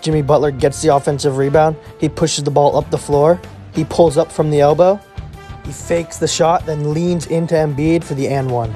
Jimmy Butler gets the offensive rebound. He pushes the ball up the floor. He pulls up from the elbow. He fakes the shot, then leans into Embiid for the and one.